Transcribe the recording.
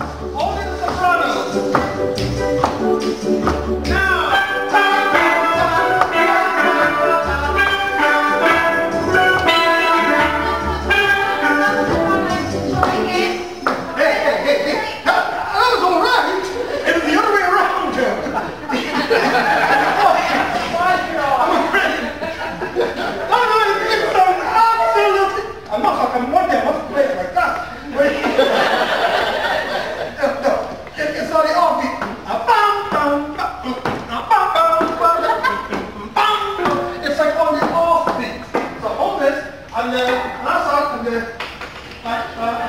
Olha saat de.